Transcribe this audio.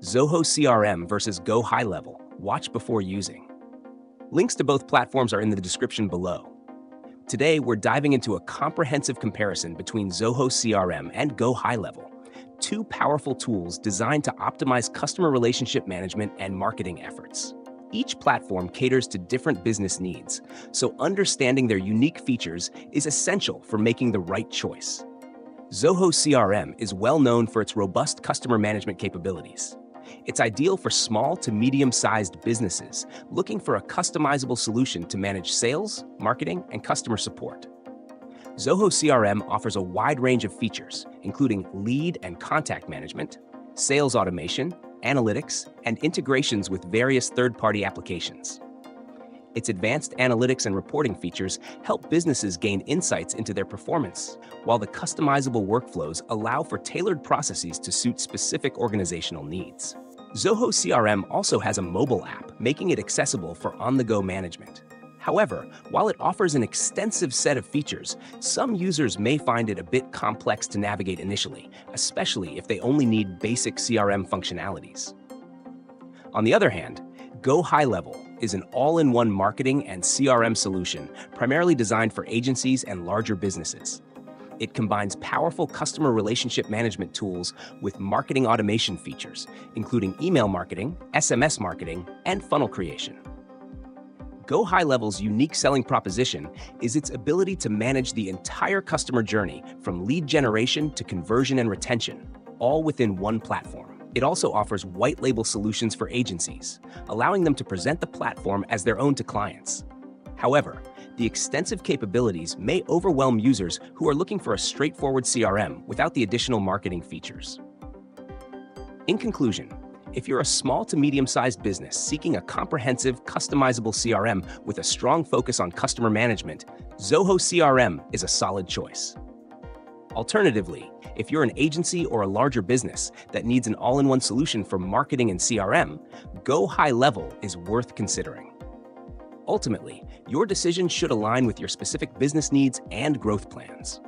Zoho CRM versus Go High Level. Watch before using. Links to both platforms are in the description below. Today, we're diving into a comprehensive comparison between Zoho CRM and Go High Level, two powerful tools designed to optimize customer relationship management and marketing efforts. Each platform caters to different business needs, so understanding their unique features is essential for making the right choice. Zoho CRM is well known for its robust customer management capabilities. It's ideal for small to medium sized businesses looking for a customizable solution to manage sales, marketing, and customer support. Zoho CRM offers a wide range of features, including lead and contact management, sales automation, analytics, and integrations with various third party applications. Its advanced analytics and reporting features help businesses gain insights into their performance, while the customizable workflows allow for tailored processes to suit specific organizational needs. Zoho CRM also has a mobile app, making it accessible for on the go management. However, while it offers an extensive set of features, some users may find it a bit complex to navigate initially, especially if they only need basic CRM functionalities. On the other hand, Go High Level is an all in one marketing and CRM solution primarily designed for agencies and larger businesses. It combines powerful customer relationship management tools with marketing automation features, including email marketing, SMS marketing, and funnel creation. Go High Level's unique selling proposition is its ability to manage the entire customer journey from lead generation to conversion and retention, all within one platform. It also offers white label solutions for agencies, allowing them to present the platform as their own to clients. However, the extensive capabilities may overwhelm users who are looking for a straightforward CRM without the additional marketing features. In conclusion, if you're a small to medium sized business seeking a comprehensive, customizable CRM with a strong focus on customer management, Zoho CRM is a solid choice. Alternatively, if you're an agency or a larger business that needs an all in one solution for marketing and CRM, Go High Level is worth considering. Ultimately, your decision should align with your specific business needs and growth plans.